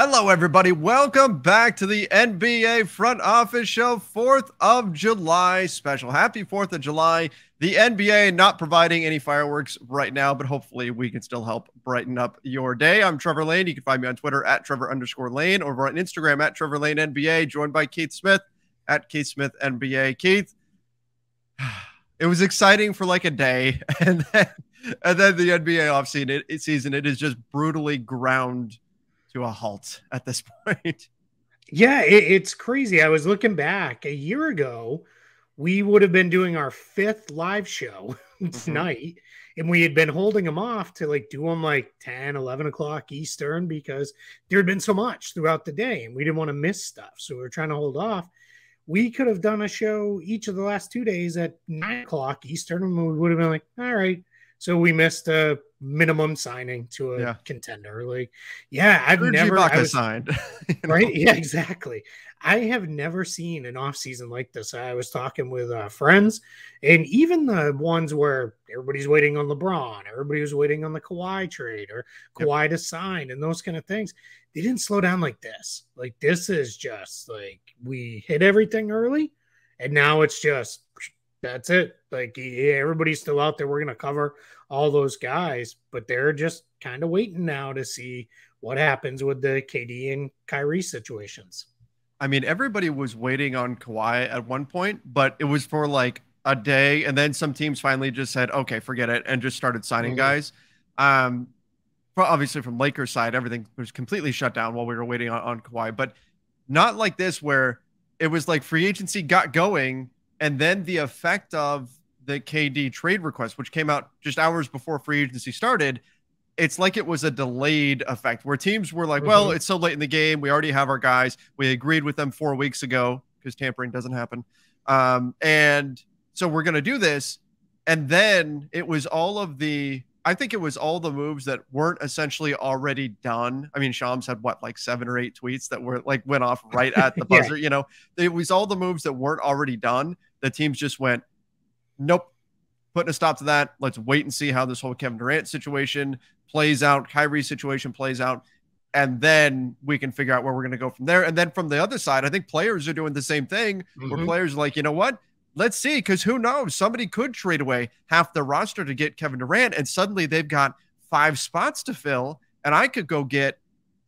Hello, everybody. Welcome back to the NBA Front Office Show, 4th of July special. Happy 4th of July. The NBA not providing any fireworks right now, but hopefully we can still help brighten up your day. I'm Trevor Lane. You can find me on Twitter at Trevor underscore Lane or on Instagram at Trevor Lane NBA, joined by Keith Smith at Keith Smith NBA. Keith, it was exciting for like a day, and then, and then the NBA offseason, it, season, it is just brutally ground to a halt at this point. Yeah, it, it's crazy. I was looking back a year ago, we would have been doing our fifth live show mm-hmm. tonight, mm-hmm. and we had been holding them off to like do them like 10, 11 o'clock Eastern because there had been so much throughout the day and we didn't want to miss stuff. So we were trying to hold off. We could have done a show each of the last two days at nine o'clock Eastern, and we would have been like, all right, so we missed a minimum signing to a yeah. contender. Like, yeah, I've never I was, signed. know? Right? Yeah, exactly. I have never seen an off season like this. I was talking with uh, friends, and even the ones where everybody's waiting on LeBron, everybody was waiting on the Kawhi trade or Kawhi yep. to sign, and those kind of things. They didn't slow down like this. Like this is just like we hit everything early, and now it's just that's it. Like yeah, everybody's still out there. We're gonna cover all those guys, but they're just kind of waiting now to see what happens with the KD and Kyrie situations. I mean, everybody was waiting on Kawhi at one point, but it was for like a day, and then some teams finally just said, "Okay, forget it," and just started signing mm-hmm. guys. Um, obviously from Lakers side, everything was completely shut down while we were waiting on, on Kawhi, but not like this where it was like free agency got going and then the effect of the KD trade request, which came out just hours before free agency started, it's like it was a delayed effect where teams were like, mm-hmm. well, it's so late in the game. We already have our guys. We agreed with them four weeks ago because tampering doesn't happen. Um, and so we're going to do this. And then it was all of the, I think it was all the moves that weren't essentially already done. I mean, Shams had what, like seven or eight tweets that were like went off right at the buzzer. yeah. You know, it was all the moves that weren't already done the teams just went, nope, putting a stop to that. Let's wait and see how this whole Kevin Durant situation plays out, Kyrie situation plays out, and then we can figure out where we're going to go from there. And then from the other side, I think players are doing the same thing mm-hmm. where players are like, you know what? Let's see, because who knows? Somebody could trade away half the roster to get Kevin Durant, and suddenly they've got five spots to fill, and I could go get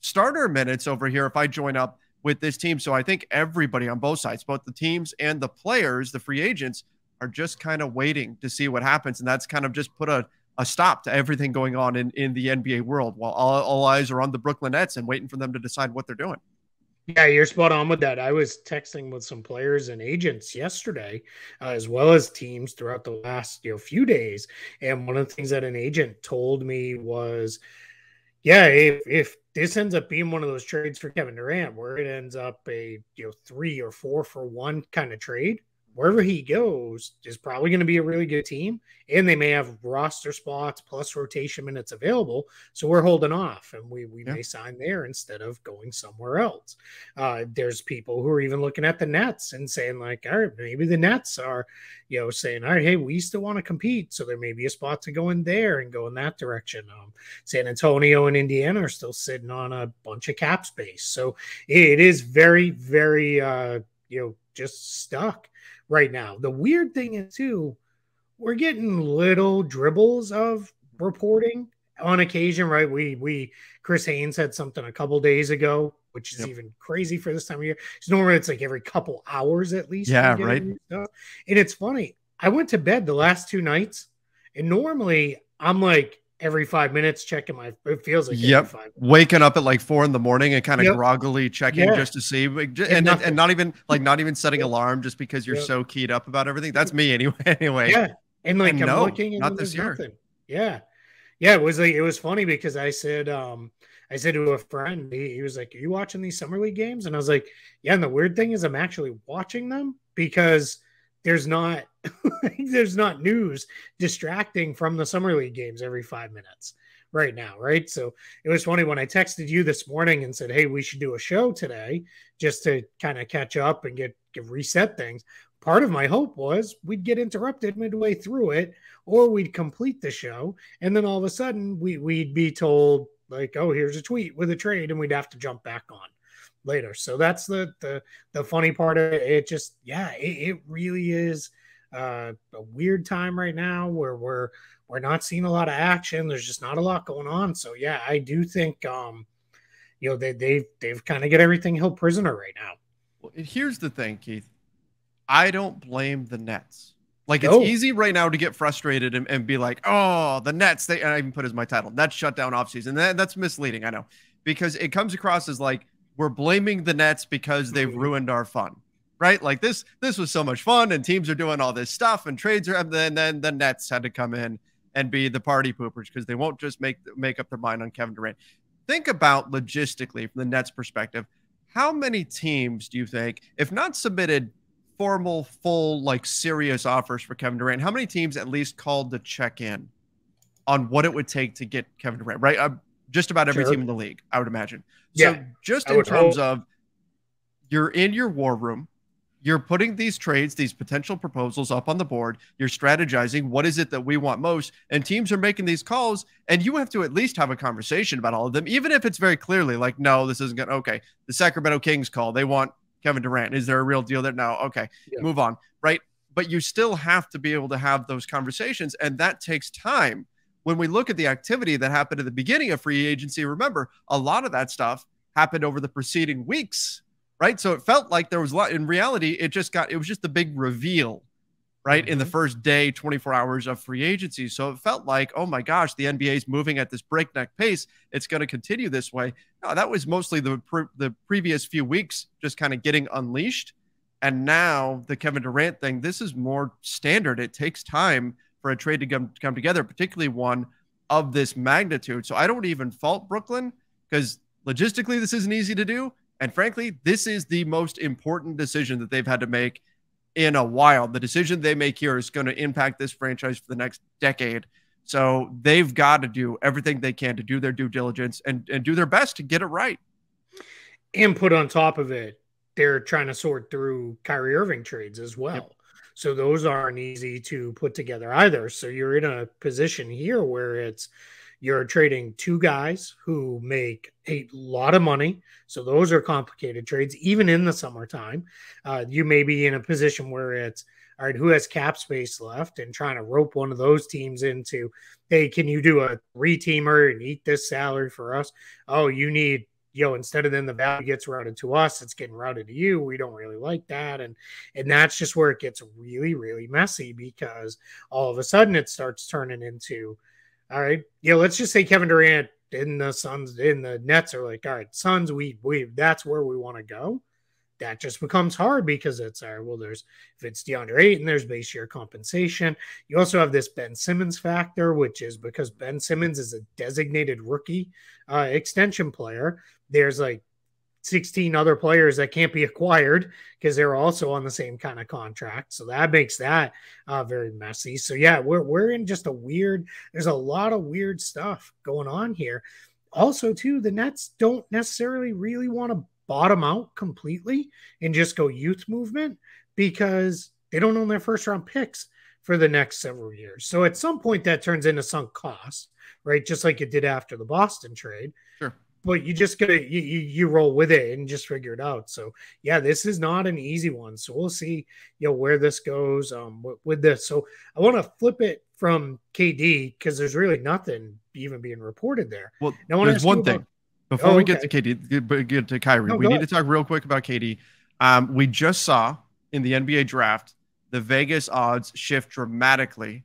starter minutes over here if I join up with this team. So I think everybody on both sides, both the teams and the players, the free agents, are just kind of waiting to see what happens. And that's kind of just put a, a stop to everything going on in, in the NBA world while all, all eyes are on the Brooklyn Nets and waiting for them to decide what they're doing. Yeah, you're spot on with that. I was texting with some players and agents yesterday, uh, as well as teams throughout the last you know few days. And one of the things that an agent told me was, yeah, if, if this ends up being one of those trades for Kevin Durant where it ends up a you know three or four for one kind of trade, wherever he goes is probably going to be a really good team and they may have roster spots plus rotation minutes available. So we're holding off and we, we yeah. may sign there instead of going somewhere else. Uh, there's people who are even looking at the nets and saying like all right maybe the nets are you know saying all right hey we still want to compete. So there may be a spot to go in there and go in that direction. Um, san antonio and indiana are still sitting on a bunch of cap space. So it is very very uh, you know just stuck right now. The weird thing is too, we're getting little dribbles of reporting on occasion, right? We we Chris Haynes had something a couple days ago, which is yep. even crazy for this time of year. It's normally it's like every couple hours at least. Yeah, right. And it's funny. I went to bed the last two nights, and normally I'm like every five minutes checking my it feels like yep. waking up at like four in the morning and kind of yep. groggily checking yeah. just to see and, and, and, not even like not even setting alarm just because you're yep. so keyed up about everything. That's me anyway anyway. Yeah. And like and i'm no, looking and not this year. nothing. yeah. Yeah it was like it was funny because i said um i said to a friend he, he was like are you watching these summer league games? And i was like yeah and the weird thing is i'm actually watching them because there's not there's not news distracting from the summer league games every five minutes right now, right? So it was funny when I texted you this morning and said, "Hey, we should do a show today just to kind of catch up and get, get reset things." Part of my hope was we'd get interrupted midway through it, or we'd complete the show, and then all of a sudden we we'd be told like, oh, here's a tweet with a trade, and we'd have to jump back on later. So that's the the the funny part of it. It just yeah, it, it really is uh, a weird time right now where we're we're not seeing a lot of action. There's just not a lot going on. So yeah, I do think um, you know they they've they've kind of get everything held prisoner right now. Well, here's the thing, Keith. I don't blame the Nets. Like it's no. easy right now to get frustrated and, and be like, oh, the Nets, they and I even put as my title, Nets shut down offseason. That, that's misleading, I know. Because it comes across as like we're blaming the Nets because they've mm-hmm. ruined our fun. Right? Like this, this was so much fun, and teams are doing all this stuff, and trades are and then then the Nets had to come in and be the party poopers because they won't just make make up their mind on Kevin Durant. Think about logistically from the Nets perspective. How many teams do you think, if not submitted formal, full, like serious offers for Kevin Durant, how many teams at least called to check in on what it would take to get Kevin Durant? Right, uh, just about every sure. team in the league, I would imagine. Yeah, so just in terms hope. of you're in your war room, you're putting these trades, these potential proposals up on the board. You're strategizing what is it that we want most, and teams are making these calls, and you have to at least have a conversation about all of them, even if it's very clearly like, no, this isn't gonna. Okay, the Sacramento Kings call. They want Kevin Durant. Is there a real deal there? No. Okay, yeah. move on. Right. But you still have to be able to have those conversations, and that takes time. When we look at the activity that happened at the beginning of free agency, remember a lot of that stuff happened over the preceding weeks, right? So it felt like there was a lot. In reality, it just got it was just the big reveal right mm-hmm. in the mm-hmm. first day 24 hours of free agency so it felt like oh my gosh the nba is moving at this breakneck pace it's going to continue this way no, that was mostly the pre- the previous few weeks just kind of getting unleashed and now the kevin durant thing this is more standard it takes time for a trade to come, come together particularly one of this magnitude so i don't even fault brooklyn because logistically this isn't easy to do and frankly this is the most important decision that they've had to make in a while. The decision they make here is going to impact this franchise for the next decade. So they've got to do everything they can to do their due diligence and, and do their best to get it right. And put on top of it, they're trying to sort through Kyrie Irving trades as well. Yep. So those aren't easy to put together either. So you're in a position here where it's you're trading two guys who make a lot of money. So those are complicated trades, even in the summertime. Uh, you may be in a position where it's all right, who has cap space left and trying to rope one of those teams into, hey, can you do a reteamer and eat this salary for us? Oh, you need, you know, instead of then the value gets routed to us, it's getting routed to you. We don't really like that. And and that's just where it gets really, really messy because all of a sudden it starts turning into all right. Yeah, let's just say Kevin Durant in the Suns in the Nets are like, all right, Suns, we we that's where we want to go. That just becomes hard because it's all right, well, there's if it's DeAndre Ayton, there's base year compensation. You also have this Ben Simmons factor, which is because Ben Simmons is a designated rookie uh, extension player. There's like 16 other players that can't be acquired because they're also on the same kind of contract. So that makes that uh, very messy. So yeah, we're we're in just a weird. There's a lot of weird stuff going on here. Also, too, the Nets don't necessarily really want to bottom out completely and just go youth movement because they don't own their first round picks for the next several years. So at some point that turns into sunk cost, right? Just like it did after the Boston trade. Sure but you just gotta you, you, you roll with it and just figure it out. So yeah, this is not an easy one. So we'll see, you know, where this goes um with, with this. So I want to flip it from KD because there's really nothing even being reported there. Well, now, there's one thing before oh, we get to KD, get to Kyrie. No, we need ahead. to talk real quick about KD. Um, we just saw in the NBA draft the Vegas odds shift dramatically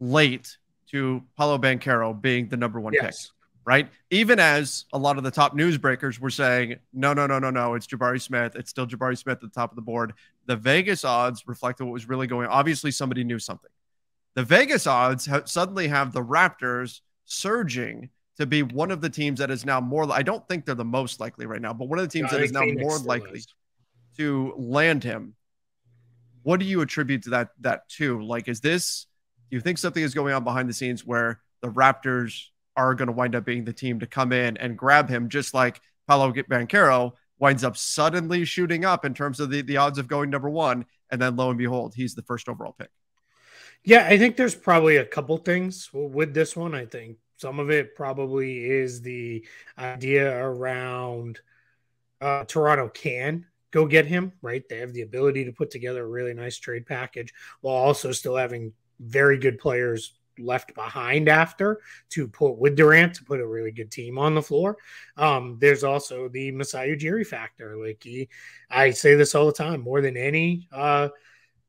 late to Paolo Banchero being the number one yes. pick right? Even as a lot of the top newsbreakers were saying, no, no, no, no, no, it's Jabari Smith. It's still Jabari Smith at the top of the board. The Vegas odds reflected what was really going on. Obviously, somebody knew something. The Vegas odds ha- suddenly have the Raptors surging to be one of the teams that is now more. I don't think they're the most likely right now, but one of the teams that is now more likely is. to land him. What do you attribute to that? That too, like, is this? Do you think something is going on behind the scenes where the Raptors are going to wind up being the team to come in and grab him, just like Paolo Banchero winds up suddenly shooting up in terms of the, the odds of going number one. And then lo and behold, he's the first overall pick. Yeah, I think there's probably a couple things with this one. I think some of it probably is the idea around uh, Toronto can go get him, right? They have the ability to put together a really nice trade package while also still having very good players left behind after to put with Durant to put a really good team on the floor. Um, there's also the Masai Ujiri factor. Like he, I say this all the time, more than any uh,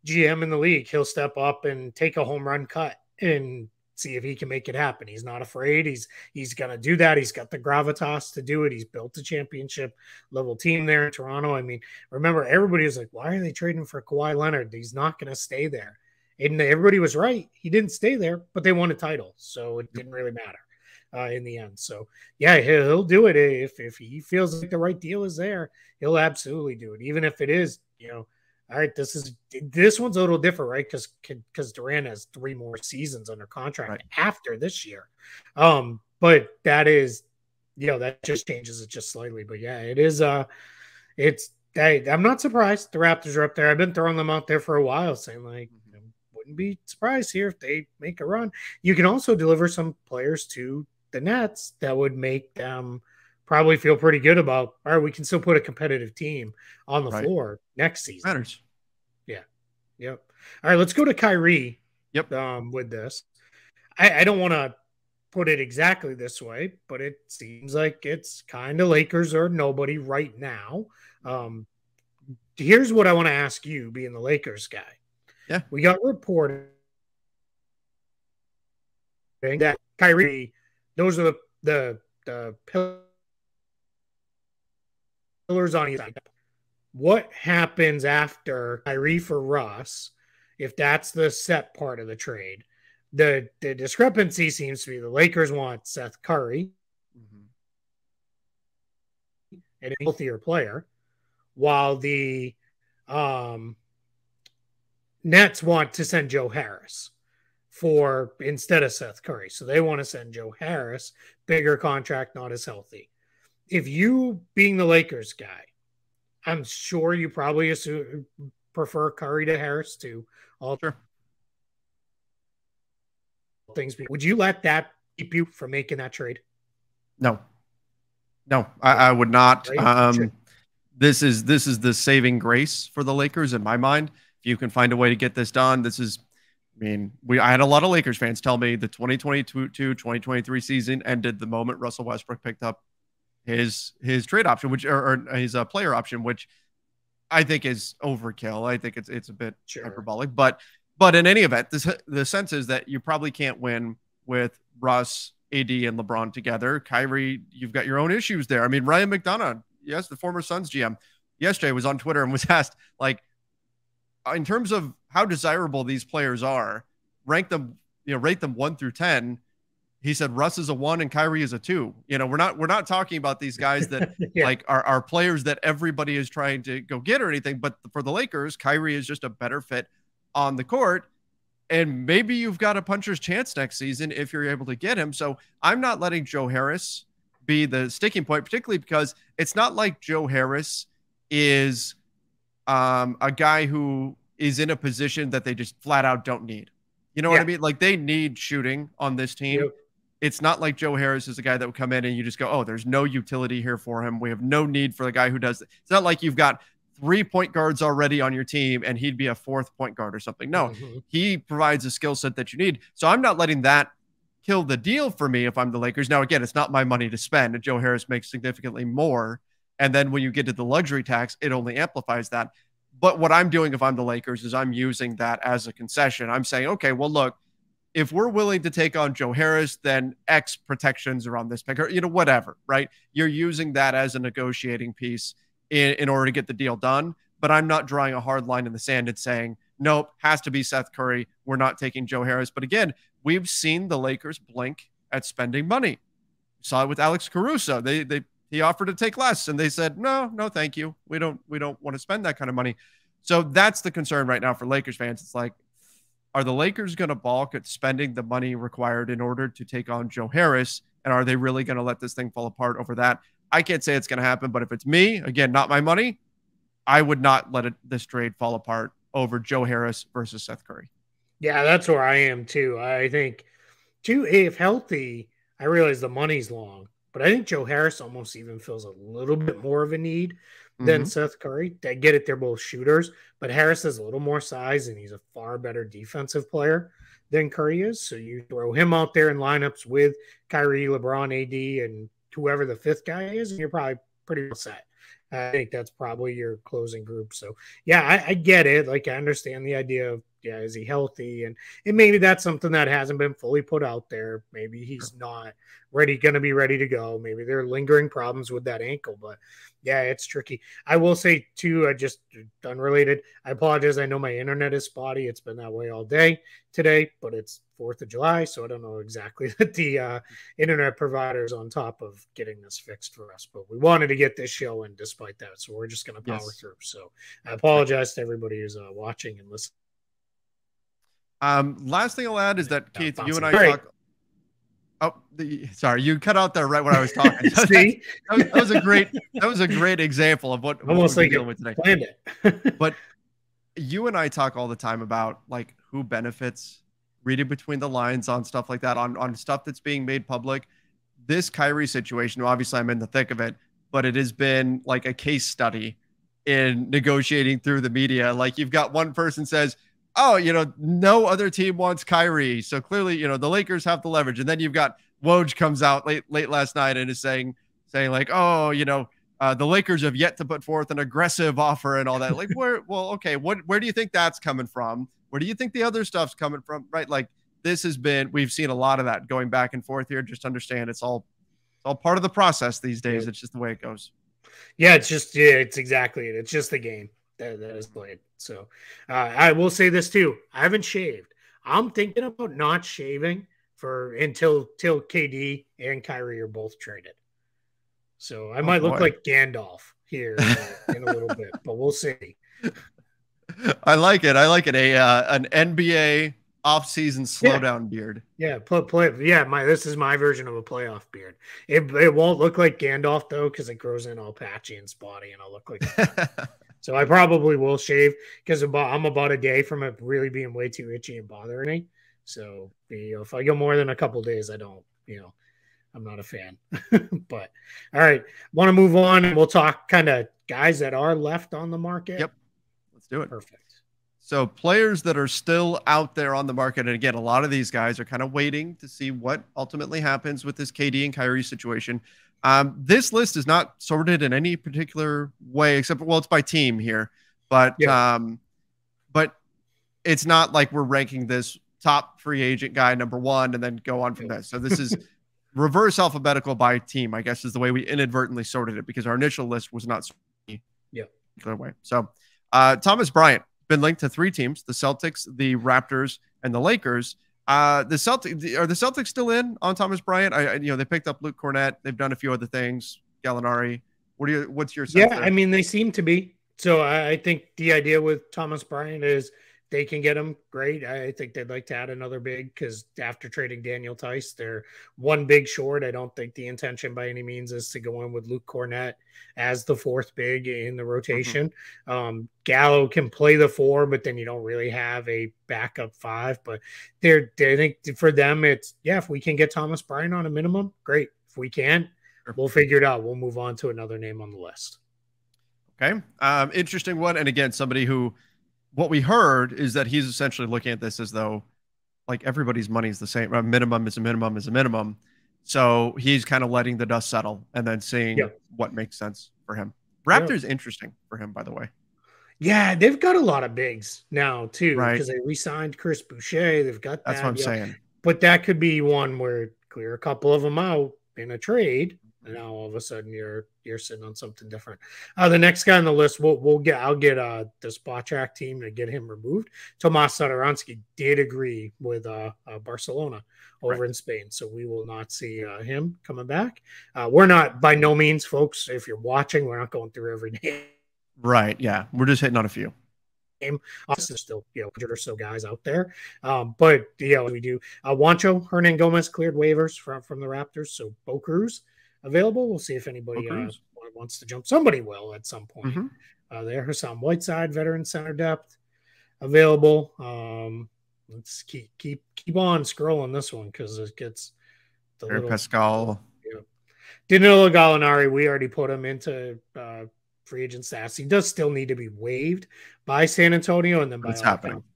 GM in the league, he'll step up and take a home run cut and see if he can make it happen. He's not afraid. He's he's to do that. He's got the gravitas to do it. He's built a championship level team there in Toronto. I mean, remember everybody was like, "Why are they trading for Kawhi Leonard? He's not to stay there." And everybody was right. He didn't stay there, but they won a title, so it didn't really matter uh, in the end. So yeah, he'll, he'll do it if if he feels like the right deal is there. He'll absolutely do it, even if it is you know all right, this is this one's a little different, right? Because because Durant has three more seasons under contract right. after this year. Um, but that is, you know, that just changes it just slightly. But yeah, it is. Uh, it's. Hey, I'm not surprised the Raptors are up there. I've been throwing them out there for a while, saying like, wouldn't be surprised here if they make a run. You can also deliver some players to the Nets that would make them probably feel pretty good about. All right, we can still put a competitive team on the right. floor next season. Matters. Yeah. Yep. All right, let's go to Kyrie. Yep. Um, with this, I, I don't want to put it exactly this way, but it seems like it's kind of Lakers or nobody right now. Um, here's what I want to ask you, being the Lakers guy. Yeah. We got reported that Kyrie, those are the the the pillars on his side. What happens after Kyrie for Russ, if that's the set part of the trade? The the discrepancy seems to be the Lakers want Seth Curry, mm-hmm. and a healthier player, while the um, Nets want to send Joe Harris for instead of Seth Curry. So they want to send Joe Harris, bigger contract, not as healthy if you being the Lakers guy, I'm sure you probably assume, prefer Curry to Harris to alter sure. things. Would you let that keep you from making that trade? No, no, I, I would not. Um, this is this is the saving grace for the Lakers in my mind. You can find a way to get this done, this is. I mean, we I had a lot of Lakers fans tell me the 2022-2023 season ended the moment Russell Westbrook picked up his his trade option, which or, or his uh, player option, which I think is overkill. I think it's it's a bit sure. hyperbolic, but but in any event, this, the sense is that you probably can't win with Russ, AD, and LeBron together. Kyrie, you've got your own issues there. I mean, Ryan McDonough, yes, the former Suns GM, yesterday was on Twitter and was asked like, Uh, in terms of how desirable these players are, rank them, you know, rate them one through ten he said Russ is a one and Kyrie is a two. You know, we're not we're not talking about these guys that yeah. like are, are players that everybody is trying to go get or anything. But for the Lakers, Kyrie is just a better fit on the court. And maybe you've got a puncher's chance next season if you're able to get him. So I'm not letting Joe Harris be the sticking point, particularly because it's not like Joe Harris is um, a guy who is in a position that they just flat out don't need. You know yeah. what I mean? Like they need shooting on this team. Yep it's not like Joe Harris is a guy that would come in and you just go, oh, there's no utility here for him. We have no need for the guy who does it. It's not like you've got three point guards already on your team and he'd be a fourth point guard or something. No, mm-hmm. he provides a skill set that you need. So I'm not letting that kill the deal for me if I'm the Lakers. Now, again, it's not my money to spend. And Joe Harris makes significantly more. And then when you get to the luxury tax, it only amplifies that. But what I'm doing if I'm the Lakers is I'm using that as a concession. I'm saying, okay, well, look, if we're willing to take on Joe Harris, then X protections are on this pick, or you know, whatever, right? You're using that as a negotiating piece in, in order to get the deal done. But I'm not drawing a hard line in the sand and saying, nope, has to be Seth Curry. We're not taking Joe Harris. But again, we've seen the Lakers blink at spending money. saw it with Alex Caruso. They they he offered to take less, and they said, no, no, thank you. We don't we don't want to spend that kind of money. So that's the concern right now for Lakers fans. It's like, are the Lakers going to balk at spending the money required in order to take on Joe Harris? And are they really going to let this thing fall apart over that? I can't say it's going to happen, but if it's me, again, not my money, I would not let it, this trade fall apart over Joe Harris versus Seth Curry. Yeah, that's where I am too. I think, too, if healthy, I realize the money's long, but I think Joe Harris almost even feels a little bit more of a need than mm-hmm. Seth Curry. I get it, they're both shooters, but Harris has a little more size and he's a far better defensive player than Curry is. So you throw him out there in lineups with Kyrie, LeBron, AD, and whoever the fifth guy is, and you're probably pretty well set. I think that's probably your closing group. So yeah, I, I, get it. Like I understand the idea of yeah, is he healthy? And and maybe that's something that hasn't been fully put out there. Maybe he's not ready, gonna be ready to go. Maybe there are lingering problems with that ankle, but yeah, it's tricky. I will say too, I just unrelated. I apologize. I know my internet is spotty. It's been that way all day today, but it's Fourth of July, so I don't know exactly that the uh, internet providers on top of getting this fixed for us. But we wanted to get this show in despite that, so we're just going to power yes. through. So I apologize to everybody who's uh, watching and listening. Um, last thing I'll add is that Keith, you and I talk Oh, the, sorry, you cut out there right when I was talking. See, that was, that was, a great that was a great example of what almost what like dealing with today. But you and I talk all the time about like who benefits, reading between the lines on stuff like that, on on stuff that's being made public. This Kyrie situation, obviously, I'm in the thick of it, but it has been like a case study in negotiating through the media. Like you've got one person says oh, you know, no other team wants Kyrie. So clearly, you know, the Lakers have the leverage. And then you've got Woj comes out late late last night and is saying saying like, oh, you know, uh, the Lakers have yet to put forth an aggressive offer and all that. Like, where? Well, okay, what? Where do you think that's coming from? Where do you think the other stuff's coming from? Right? Like, this has been. We've seen a lot of that going back and forth here. Just understand, it's all, it's all part of the process these days. It's just the way it goes. Yeah, it's just yeah, it's exactly it. It's just the game that, that is played. So uh, I will say this too: I haven't shaved. I'm thinking about not shaving for until till KD and Kyrie are both traded. So I oh, might boy. look like Gandalf here in a little bit, but we'll see. I like it. I like it. A uh, an NBA off-season slowdown yeah. beard. Yeah, play, play, yeah. My this is my version of a playoff beard. It, it won't look like Gandalf though because it grows in all patchy and spotty, and I'll look like. So I probably will shave because I'm about a day from it really being way too itchy and bothering me. So you know, if I go more than a couple days, I don't, you know, I'm not a fan. but all right, want to move on and we'll talk kind of guys that are left on the market. Yep, let's do it. Perfect. So players that are still out there on the market, and again, a lot of these guys are kind of waiting to see what ultimately happens with this KD and Kyrie situation. Um, this list is not sorted in any particular way, except well, it's by team here, but yeah. um, but it's not like we're ranking this top free agent guy number one and then go on from there. So this is reverse alphabetical by team, I guess, is the way we inadvertently sorted it because our initial list was not yeah particular way. So uh, Thomas Bryant been linked to three teams: the Celtics, the Raptors, and the Lakers. Uh, the Celtics are the Celtics still in on Thomas Bryant? I, you know, they picked up Luke Kornet. They've done a few other things. Gallinari. What do you? What's your? yeah, there? I mean, they seem to be. So I, I think the idea with Thomas Bryant is they can get him, great. I think they'd like to add another big because after trading Daniel Theis, they're one big short. I don't think the intention by any means is to go in with Luke Kornet as the fourth big in the rotation. Mm-hmm. Um, Gallo can play the four, but then you don't really have a backup five. But they're, they, I think for them, it's yeah, if we can get Thomas Bryant on a minimum, great. If we can't, we'll figure it out. We'll move on to another name on the list. Okay. Um, interesting one. And again, somebody who what we heard is that he's essentially looking at this as though like everybody's money is the same. A minimum is a minimum is a minimum. So he's kind of letting the dust settle and then seeing yeah. what makes sense for him. Raptors yeah. interesting for him, by the way. Yeah, they've got a lot of bigs now too, right? Because they re-signed Chris Boucher. They've got that, that's what I'm saying. But that could be one where clear a couple of them out in a trade, and now all of a sudden you're you're sitting on something different. Uh, the next guy on the list, we'll we'll get I'll get uh the Spotrac team to get him removed. Tomas Satoransky did agree with uh, uh Barcelona over right. in Spain, so we will not see uh, him coming back. Uh, we're not by no means, folks. If you're watching, we're not going through every name. Right. Yeah, we're just hitting on a few game. Obviously, there's still you know 100 or so guys out there, um, but you know we do. Uh, Juancho Hernangomez cleared waivers from from the Raptors, so Bo Cruz available. We'll see if anybody uh, wants to jump. Somebody will at some point. Mm-hmm. Uh, there, Hassan Whiteside, veteran center depth, available. Um, let's keep keep keep on scrolling this one because it gets Eric Paschall. Yeah. Danilo Gallinari, we already put him into uh, free agent status. He does still need to be waived by San Antonio, and then by.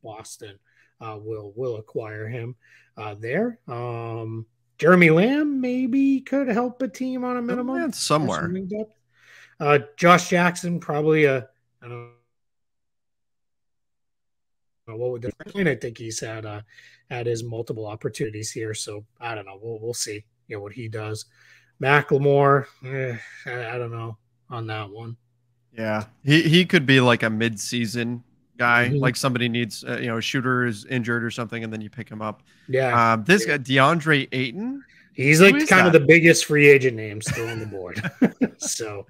Boston uh, will will acquire him uh, there. Um, Jeremy Lamb maybe could help a team on a minimum oh, somewhere. Uh, Josh Jackson probably a I don't know what would the point. I think he's had uh, had his multiple opportunities here, so I don't know. We'll we'll see you know what he does. McLemore, eh, I, I don't know on that one. Yeah, he he could be like a mid-season guy, mm-hmm. like somebody needs, uh, you know, a shooter is injured or something, and then you pick him up. Yeah. Um, this guy, DeAndre Ayton. He's like kind that? of the biggest free agent name still on the board. so,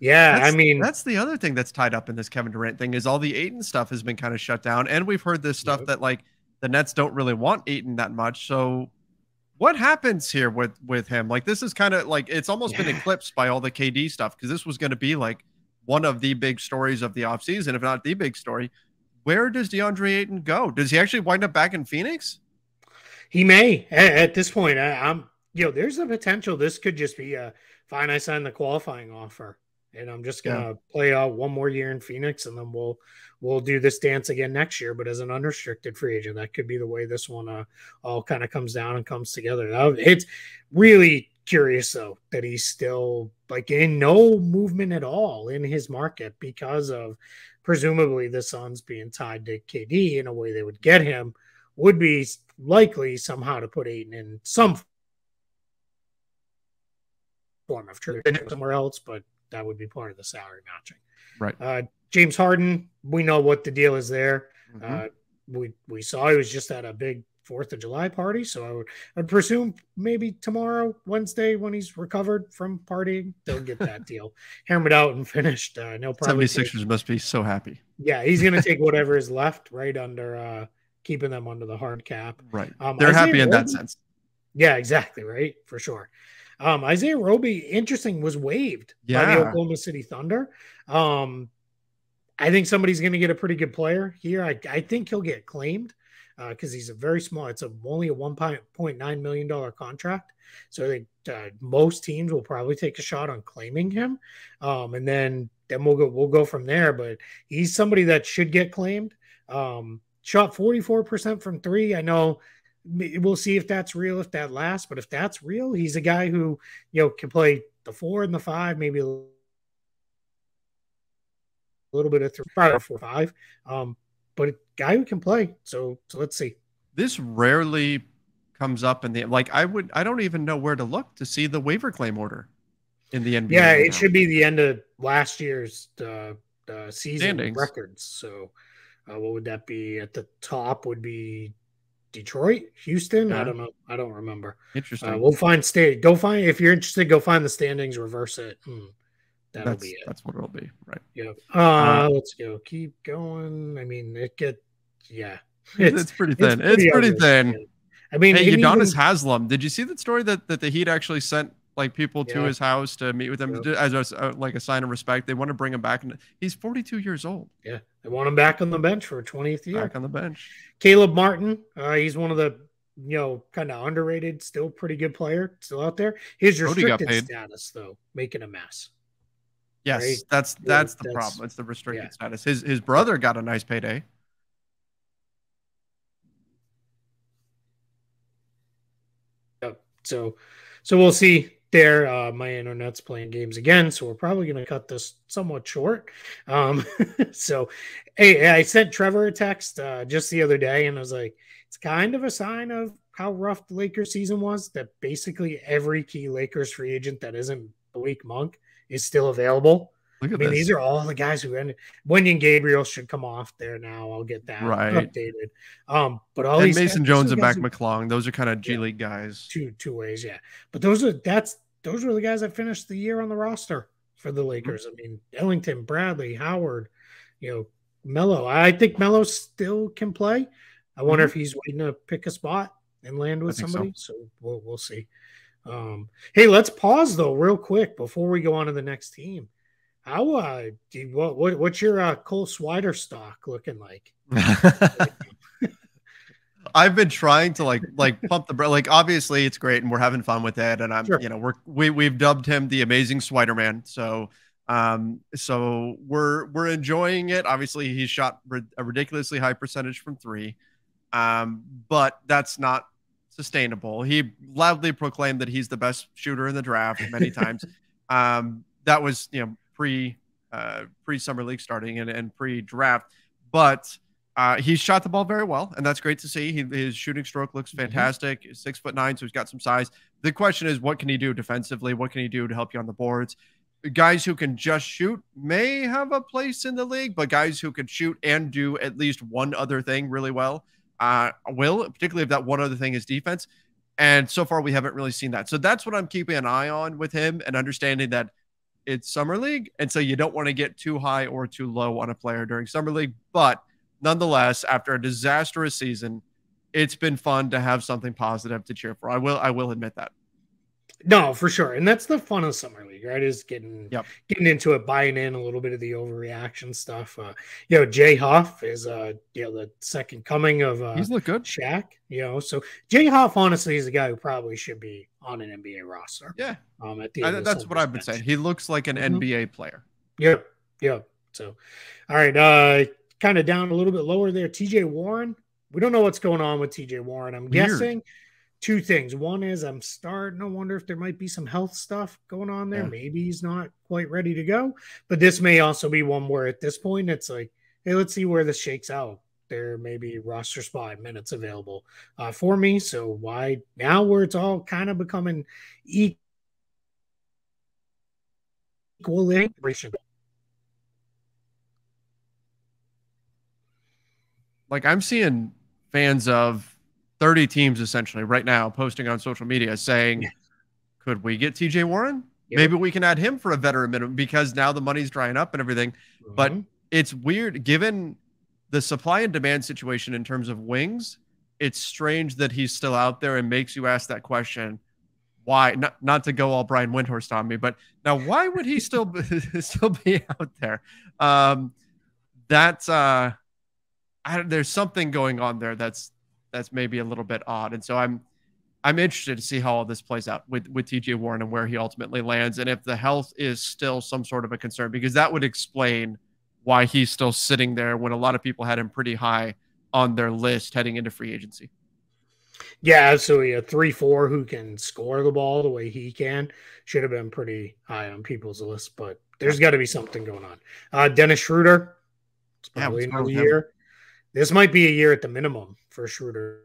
yeah, that's, I mean, that's the other thing that's tied up in this Kevin Durant thing is all the Ayton stuff has been kind of shut down, and we've heard this stuff yep. that like the Nets don't really want Ayton that much. So, what happens here with with him? Like, this is kind of like it's almost yeah. been eclipsed by all the KD stuff because this was going to be like one of the big stories of the offseason, if not the big story where does DeAndre Ayton go? Does he actually wind up back in Phoenix? He may at, at this point. I, am you know, there's a potential this could just be a fine. I signed the qualifying offer, and I'm just gonna yeah. play out one more year in Phoenix, and then we'll we'll do this dance again next year. But as an unrestricted free agent, that could be the way this one uh, all kind of comes down and comes together. It's really curious though that he's still like in no movement at all in his market because of presumably the Suns being tied to KD in a way they would get him would be likely somehow to put Ayton in some form of trade somewhere else, but that would be part of the salary matching. Right. Uh, James Harden, we know what the deal is there. Mm-hmm. Uh, we we saw he was just at a big Fourth of July party. So I would I'd presume maybe tomorrow, Wednesday, when he's recovered from partying, they'll get that deal hammered out and finished. Uh, no problem. 76ers must be so happy. Yeah, he's gonna take whatever is left right under uh keeping them under the hard cap. Right. Um, They're Isaiah happy in Roby, that sense. Yeah, exactly. Right. For sure. Um, Isaiah Roby, interesting, was waived yeah. by the Oklahoma City Thunder. Um, I think somebody's going to get a pretty good player here. I, I think he'll get claimed because uh, he's a very small. It's a, only a one point nine million dollar contract, so I think uh, most teams will probably take a shot on claiming him, um, and then then we'll go we'll go from there. But he's somebody that should get claimed. Um, shot forty four percent from three. I know we'll see if that's real, if that lasts. But if that's real, he's a guy who you know can play the four and the five, maybe a little bit of three, probably four five. Um, but a guy who can play. So so let's see. This rarely comes up in the like I would I don't even know where to look to see the waiver claim order in the NBA. Yeah, it now. should be the end of last year's uh, uh, season Standings. records. So uh, what would that be? At the top would be Detroit, Houston. Yeah. I don't know. I don't remember. Interesting. Uh, we'll find state. Go find if you're interested. Go find the standings. Reverse it. Hmm. That'll that's, be it. That's what it'll be, right? Yep. Uh, uh, let's go. Keep going. I mean, it get yeah. It's, it's pretty thin. It's pretty, it's pretty thin. I mean, hey, Udonis even... Haslem. Did you see that story that that the Heat actually sent like people to his house to meet with him yep. as a, uh, like a sign of respect? They want to bring him back, and he's 42 years old. Yeah, they want him back on the bench for 20th year. Back on the bench. Caleb Martin. Uh, he's one of the you know, kind of underrated, still pretty good player, still out there. His restricted status, though, making a mess. Yes, right? that's that's the that's, problem. It's the restricted yeah. status. His his brother got a nice payday. Yep. So so we'll see there. Uh, my internet's playing games again, so we're probably going to cut this somewhat short. Um, so, hey, I sent Trevor a text uh, just the other day, and I was like, it's kind of a sign of how rough the Lakers season was that basically every key Lakers free agent that isn't Malik Monk is still available. I mean, this. these are all the guys who ended. Wenyen Gabriel should come off there now. I'll get that right. updated. Um, but all and these Mason Jones and Mac McClung, those are kind of G yeah, League guys. Two two ways, yeah. But those are that's those were the guys that finished the year on the roster for the Lakers. Mm-hmm. I mean, Ellington, Bradley, Howard, you know, Melo. I think Melo still can play. I wonder mm-hmm. if he's waiting to pick a spot and land with somebody. So. so we'll we'll see. Um, hey, let's pause though, real quick, before we go on to the next team. How uh, do what, what what's your uh, Cole Swider stock looking like? I've been trying to like like pump the like obviously it's great and we're having fun with it and I'm sure. you know we're we we've dubbed him the amazing Spider Man so um so we're we're enjoying it obviously he shot a ridiculously high percentage from three um but that's not sustainable he loudly proclaimed that he's the best shooter in the draft many times um that was you know pre uh pre summer league starting and, and pre draft but uh, he's shot the ball very well, and that's great to see. He, his shooting stroke looks mm-hmm. fantastic. Mm-hmm. Six foot nine, so he's got some size. The question is, what can he do defensively? What can he do to help you on the boards? Guys who can just shoot may have a place in the league, but guys who can shoot and do at least one other thing really well uh, will, particularly if that one other thing is defense. And so far, we haven't really seen that. So that's what I'm keeping an eye on with him and understanding that it's summer league, and so you don't want to get too high or too low on a player during summer league, but nonetheless, after a disastrous season, it's been fun to have something positive to cheer for. I will I will admit that. No, for sure. And that's the fun of summer league, right? Is getting yep. getting into it, buying in a little bit of the overreaction stuff. Uh, you know, Jay Huff is uh you know the second coming of uh he's look good. Shaq, you know. So Jay Huff honestly is a guy who probably should be on an NBA roster. Yeah. Um at the I, that's what I've been saying. He looks like an mm-hmm. NBA player. Yep. Yep. So all right, uh kind of down a little bit lower there. TJ Warren. We don't know what's going on with TJ Warren. I'm Weird. guessing two things. One is I'm starting to wonder if there might be some health stuff going on there. Yeah. Maybe he's not quite ready to go. But this may also be one where at this point it's like, hey, let's see where this shakes out. There may be roster spot minutes available uh, for me. So why now where it's all kind of becoming equal like I'm seeing fans of 30 teams essentially right now posting on social media saying, could we get TJ Warren? Yep. Maybe we can add him for a veteran minimum because now the money's drying up and everything. Mm-hmm. But it's weird given the supply and demand situation in terms of wings. It's strange that he's still out there and makes you ask that question. Why not? Not to go all Brian Windhorst on me, but now why would he still be, still be out there? Um, that's uh, I, there's something going on there that's that's maybe a little bit odd, and so I'm I'm interested to see how all this plays out with with TJ Warren and where he ultimately lands, and if the health is still some sort of a concern, because that would explain why he's still sitting there when a lot of people had him pretty high on their list heading into free agency. Yeah, absolutely. A three four who can score the ball the way he can should have been pretty high on people's list, but there's got to be something going on. Uh, Dennis Schroeder, it's probably yeah, another year. This might be a year at the minimum for Schroeder.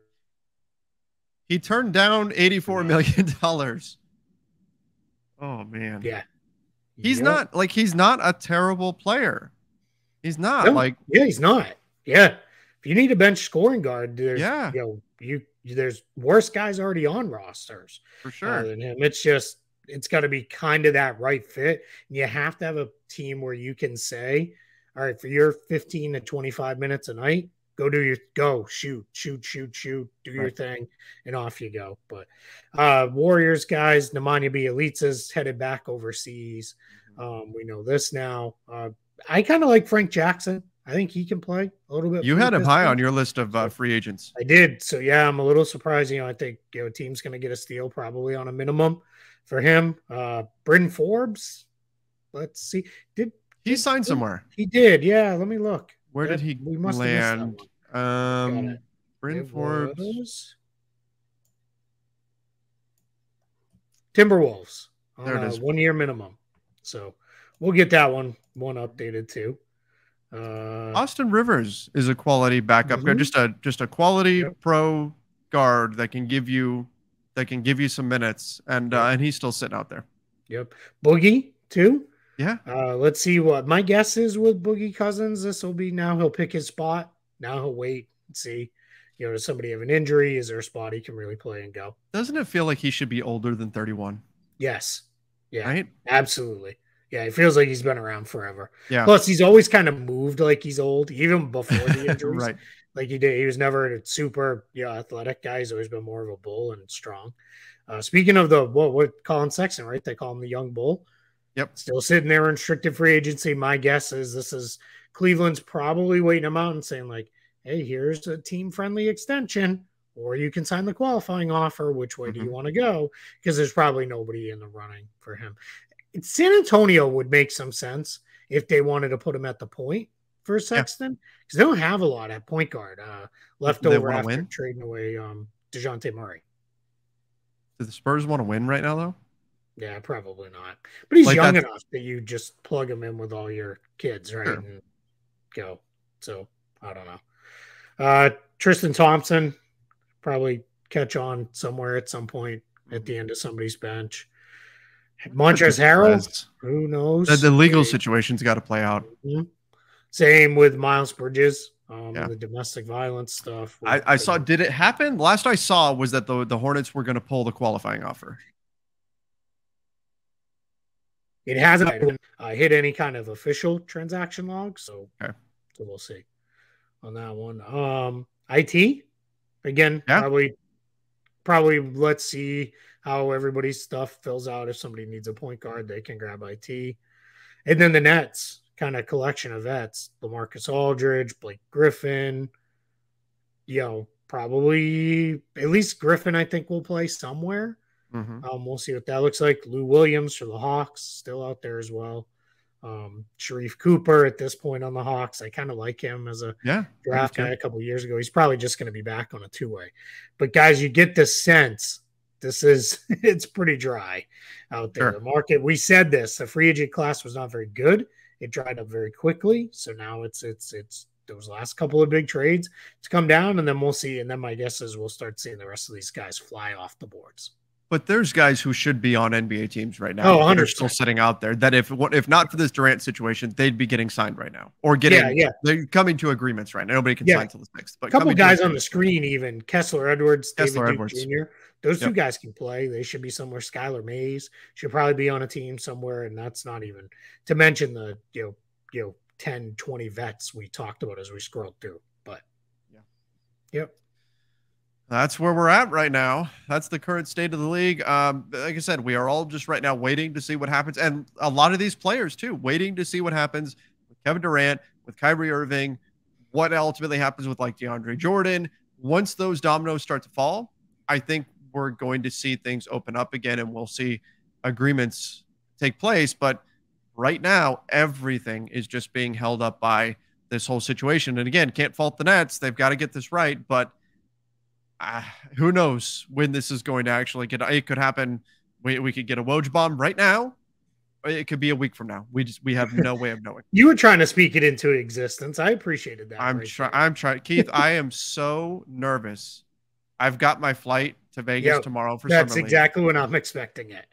He turned down eighty-four million dollars. Oh man. Yeah. He's yep. not like he's not a terrible player. He's not no, like yeah, he's not. Yeah. If you need a bench scoring guard, there's yeah, you know, you there's worse guys already on rosters for uh, sure than him. It's just it's got to be kind of that right fit. And You have to have a team where you can say, all right, for your 15 to 25 minutes a night, go do your go shoot shoot shoot shoot do your thing and off you go. But uh warriors guys nemanja bjelica's headed back overseas. Mm-hmm. um we know this now. Uh i kind of like frank jackson. I think he can play a little bit you had him high on your list of uh, free agents. I did. So yeah i'm a little surprised. You know i think you know team's gonna get a steal probably on a minimum for him. Uh Bryn forbes? Let's see. Did he signed somewhere. He did. Yeah let me look where did he we must land? Um, Bryn Forbes. Timberwolves. There it is. One year minimum. So we'll get that one one updated too. Uh, Austin Rivers is a quality backup mm-hmm. guard, just a just a quality yep. pro guard that can give you that can give you some minutes, and yep. uh, and he's still sitting out there. Yep, Boogie too. Yeah. Uh, let's see what my guess is with Boogie Cousins. This will be now he'll pick his spot. Now he'll wait and see. You know, does somebody have an injury? Is there a spot he can really play and go? Doesn't it feel like he should be older than 31? Yes. Yeah. Right? Absolutely. Yeah, it feels like he's been around forever. Yeah. Plus, he's always kind of moved like he's old, even before the injuries. right. Like he did. He was never a super, you know, athletic guy. He's always been more of a bull and strong. Uh, speaking of the what, what Collin Sexton, right? They call him the young bull. Yep. Still sitting there in restricted free agency. My guess is this is Cleveland's probably waiting him out and saying, like, hey, here's a team friendly extension. or you can sign the qualifying offer. Which way mm-hmm. do you mm-hmm. want to go? Because there's probably nobody in the running for him. San Antonio would make some sense if they wanted to put him at the point for Sexton because yeah. they don't have a lot at point guard uh, left they over after win? trading away um, Dejounte Murray. Do the Spurs want to win right now, though? Yeah, probably not. But he's like young enough that you just plug him in with all your kids, right? Sure. And go. So I don't know. Uh, Tristan Thompson probably catch on somewhere at some point at the end of somebody's bench. Montrezl Harrell, who knows? The, the legal situation's got to play out. Mm-hmm. Same with Miles Bridges. Um, yeah. the domestic violence stuff. I, I saw. Did it happen? Last I saw was that the the Hornets were going to pull the qualifying offer. It hasn't uh, hit any kind of official transaction log, so okay. so we'll see on that one. Um, it again, yeah. probably probably let's see how everybody's stuff fills out. If somebody needs a point guard, they can grab it, and then the Nets kind of collection of vets: LaMarcus Aldridge, Blake Griffin. You know, probably at least Griffin. I think will play somewhere. Mm-hmm. Um, we'll see what that looks like. Lou Williams for the Hawks still out there as well. Um, Sharife Cooper at this point on the Hawks. I kind of like him as a yeah, draft guy a couple years ago. He's probably just going to be back on a two way. But guys, you get the sense this is it's pretty dry out there. Sure. The market. We said this. The free agent class was not very good. It dried up very quickly. So now it's it's it's those last couple of big trades to come down, and then we'll see. And then my guess is we'll start seeing the rest of these guys fly off the boards. But there's guys who should be on NBA teams right now. Oh, they are still sitting out there. That if if not for this Durant situation, they'd be getting signed right now, or getting yeah, yeah. They're coming to agreements right now. Nobody can yeah. sign till the sixth. But a couple guys on the screen, even Kessler Edwards, Kessler David Edwards. Jr. Those yep. two guys can play. They should be somewhere. Skylar Mays should probably be on a team somewhere, and that's not even to mention the you know you know 10, 20 vets we talked about as we scrolled through. But yeah, yep that's where we're at right now. That's the current state of the league. Um, like I said, we are all just right now waiting to see what happens, and a lot of these players too, waiting to see what happens with Kevin Durant, with Kyrie Irving, what ultimately happens with like DeAndre Jordan. Once those dominoes start to fall, I think we're going to see things open up again, and we'll see agreements take place. But right now, everything is just being held up by this whole situation. And again, can't fault the Nets; they've got to get this right, but uh, who knows when this is going to actually get it could happen. We, we could get a woj bomb right now. It could be a week from now. We just we have no way of knowing. You were trying to speak it into existence. I appreciated that i'm right trying i'm trying keith i am so nervous. I've got my flight to vegas yep, tomorrow for that's exactly when i'm expecting it.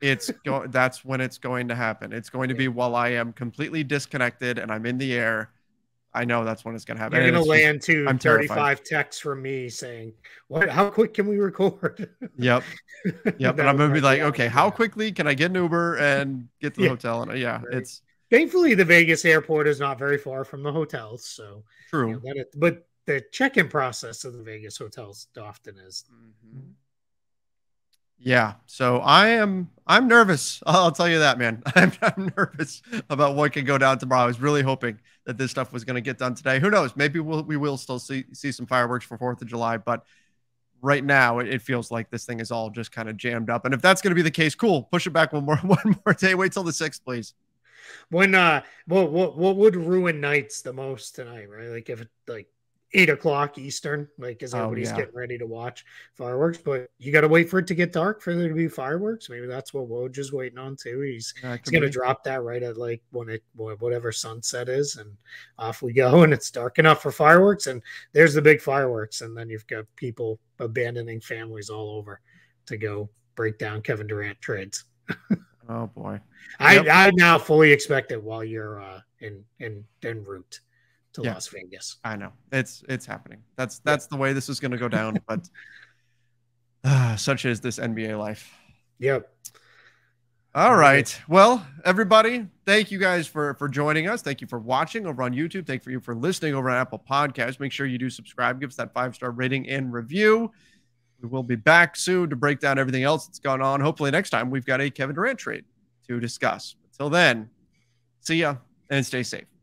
It's going that's when it's going to happen. It's going to be while i am completely disconnected and i'm in the air I know that's when it's going to happen. You're going to land to I'm 35 terrified. texts from me saying, "What? How quick can we record?" Yep, yep. and I'm going to be like, "Okay, how quickly can I get an Uber and get to the yeah. hotel?" And yeah, right. it's thankfully the Vegas airport is not very far from the hotels, so true. You know, but the check-in process of the Vegas hotels often is. Mm-hmm. Yeah, so I am I'm nervous. I'll tell you that, man. I'm, I'm nervous about what can go down tomorrow. I was really hoping that this stuff was going to get done today. Who knows? Maybe we'll we will still see see some fireworks for Fourth of July, but right now it, feels like this thing is all just kind of jammed up. And if that's going to be the case, cool. Push it back one more one more day. Wait till the sixth, please. When uh, what what what would ruin nights the most tonight? Right, like if it like eight o'clock Eastern, like as oh, everybody's oh, yeah. getting ready to watch fireworks. But you got to wait for it to get dark for there to be fireworks. Maybe that's what Woj is waiting on too. He's he's gonna drop that right at like when it whatever sunset is, and off we go. And it's dark enough for fireworks, and there's the big fireworks, and then you've got people abandoning families all over to go break down Kevin Durant trades. oh boy, I I now fully expect it while you're uh, in in en route to yeah, Las Vegas. I know it's it's happening. That's that's yeah. the way this is going to go down. but uh, such is this NBA life. Yep. All right. Well, everybody, thank you guys for for joining us. Thank you for watching over on YouTube. Thank you for listening over on Apple Podcasts. Make sure you do subscribe, give us that five star rating and review. We will be back soon to break down everything else that's gone on. Hopefully, next time we've got a Kevin Durant trade to discuss. Until then, see ya and stay safe.